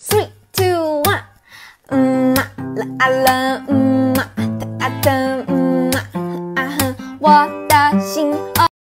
three, two, one. Mma la la。Mm-hmm. Mm-hmm. Uh-huh. Oh.